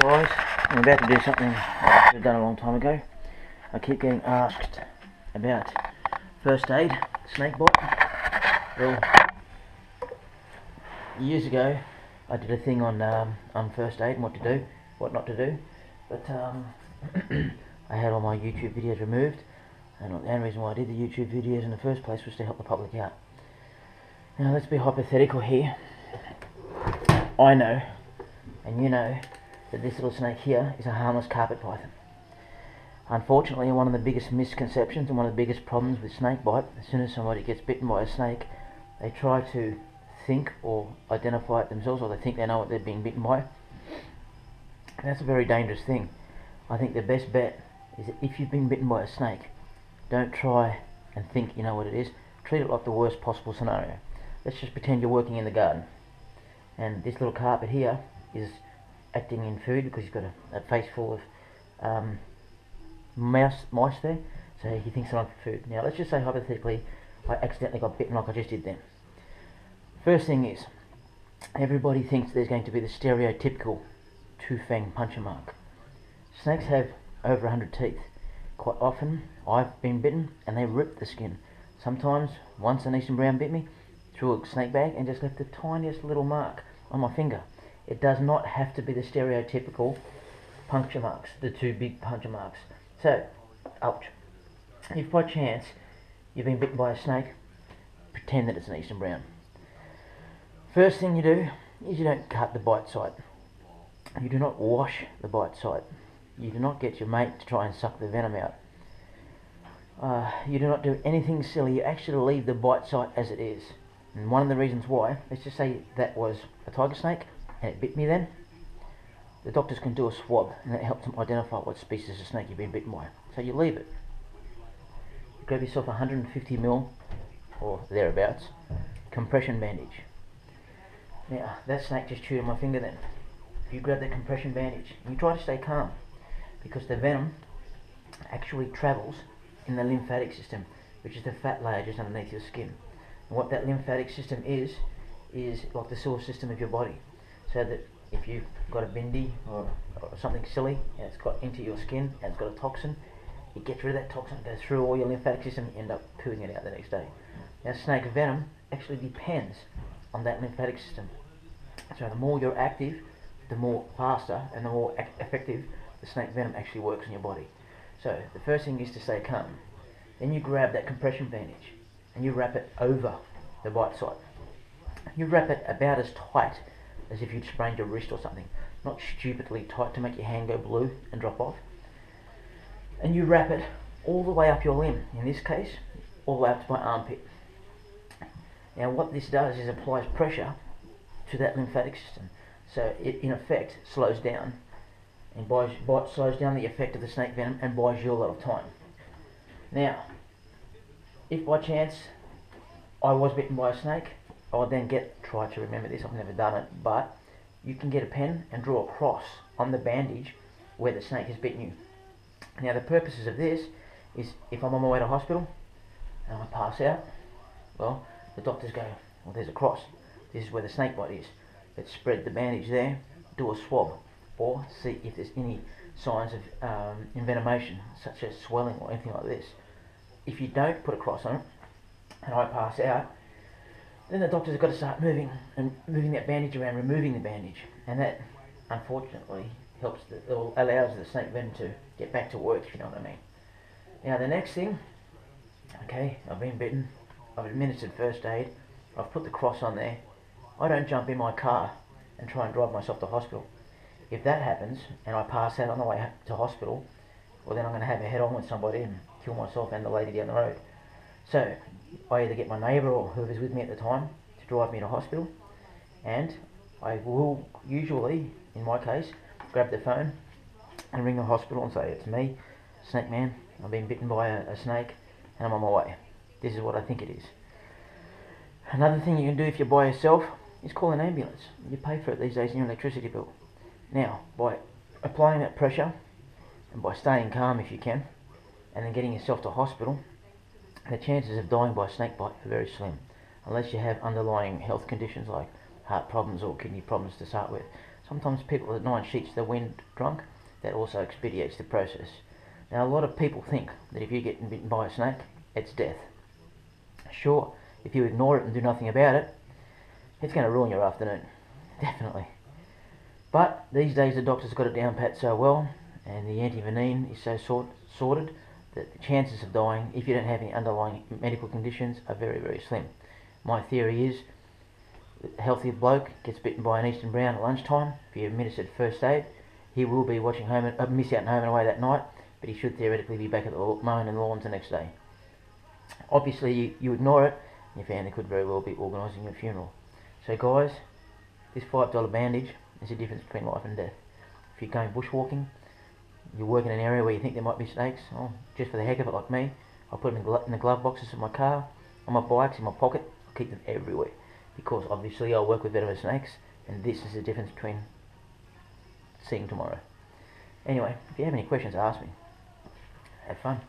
Guys, I'm about to do something I should have done a long time ago. I keep getting asked about first aid, snake bite. Well, years ago I did a thing on um, on first aid and what to do, what not to do. But um, I had all my YouTube videos removed, and the only reason why I did the YouTube videos in the first place was to help the public out. Now let's be hypothetical here. I know, and you know, that this little snake here is a harmless carpet python. Unfortunately, one of the biggest misconceptions and one of the biggest problems with snake bite, as soon as somebody gets bitten by a snake, they try to think or identify it themselves, or they think they know what they're being bitten by. That's a very dangerous thing. I think the best bet is that if you've been bitten by a snake, don't try and think you know what it is. Treat it like the worst possible scenario. Let's just pretend you're working in the garden, and this little carpet here is acting in food because he's got a, a face full of um, mouse, mice there, so he thinks I'm food. Now let's just say hypothetically I accidentally got bitten like I just did then. First thing is, everybody thinks there's going to be the stereotypical two-fang puncture mark. Snakes have over 100 teeth. Quite often I've been bitten and they rip the skin. Sometimes once an eastern brown bit me through a snake bag and just left the tiniest little mark on my finger. It does not have to be the stereotypical puncture marks, the two big puncture marks. So, ouch. If by chance you've been bitten by a snake, pretend that it's an eastern brown. First thing you do is you don't cut the bite site. You do not wash the bite site. You do not get your mate to try and suck the venom out. Uh, you do not do anything silly. You actually leave the bite site as it is. And one of the reasons why, let's just say that was a tiger snake it bit me then, the doctors can do a swab and it helps them identify what species of snake you've been bitten by. So you leave it. You grab yourself 150 mil or thereabouts compression bandage. Now that snake just chewed on my finger then. You grab that compression bandage and you try to stay calm because the venom actually travels in the lymphatic system, which is the fat layer just underneath your skin. And what that lymphatic system is, is like the sewer system of your body so that if you've got a bindi or, or something silly and it's got into your skin and it's got a toxin, it gets rid of that toxin, goes through all your lymphatic system, and you end up pooing it out the next day. Now, snake venom actually depends on that lymphatic system. So the more you're active, the more faster and the more effective the snake venom actually works in your body. So the first thing is to stay calm. Then you grab that compression bandage and you wrap it over the bite site. You wrap it about as tight as if you'd sprained your wrist or something. Not stupidly tight to make your hand go blue and drop off. And you wrap it all the way up your limb. In this case, all the way up to my armpit. Now what this does is applies pressure to that lymphatic system. So it in effect slows down and buys, buys, slows down the effect of the snake venom and buys you a lot of time. Now, if by chance I was bitten by a snake, I would then get, try to remember this, I've never done it, but you can get a pen and draw a cross on the bandage where the snake has bitten you. Now the purposes of this is if I'm on my way to hospital and I pass out, well, the doctors go, well there's a cross, this is where the snake bite is. Let's spread the bandage there, do a swab, or see if there's any signs of um, envenomation, such as swelling or anything like this. If you don't put a cross on it, and I pass out, then the doctors have got to start moving and moving that bandage around, removing the bandage, and that unfortunately helps the, allows the snake venom to get back to work, if you know what I mean. Now the next thing, okay, I've been bitten, I've administered first aid, I've put the cross on there. I don't jump in my car and try and drive myself to hospital. If that happens and I pass out on the way to hospital, well then I'm going to have a head on with somebody and kill myself and the lady down the road. So I either get my neighbour or whoever's with me at the time to drive me to hospital, and I will usually, in my case, grab the phone and ring the hospital and say, it's me, Snake Man, I've been bitten by a, a snake and I'm on my way. This is what I think it is. Another thing you can do if you're by yourself is call an ambulance. You pay for it these days in your electricity bill. Now, by applying that pressure and by staying calm if you can, and then getting yourself to hospital, the chances of dying by snake bite are very slim, unless you have underlying health conditions like heart problems or kidney problems to start with. Sometimes people are nine sheets the wind drunk. That also expedites the process. Now, a lot of people think that if you get bitten by a snake, it's death. Sure, if you ignore it and do nothing about it, it's going to ruin your afternoon. Definitely. But these days the doctor's got it down pat so well, and the antivenin is so sort, sorted that the chances of dying, if you don't have any underlying medical conditions, are very, very slim. My theory is a healthy bloke gets bitten by an eastern brown at lunchtime, if you administered first aid, he will be watching home and, uh, miss out on home and away that night, but he should theoretically be back at the mowing and lawns the next day. Obviously, you, you ignore it, and your family could very well be organising your funeral. So guys, this $5 bandage is the difference between life and death. If you're going bushwalking, you work in an area where you think there might be snakes, oh, just for the heck of it like me, I put them in, the glove boxes of my car, on my bikes, in my pocket, I keep them everywhere. Because obviously I work with venomous snakes, and this is the difference between seeing tomorrow. Anyway, if you have any questions, ask me. Have fun.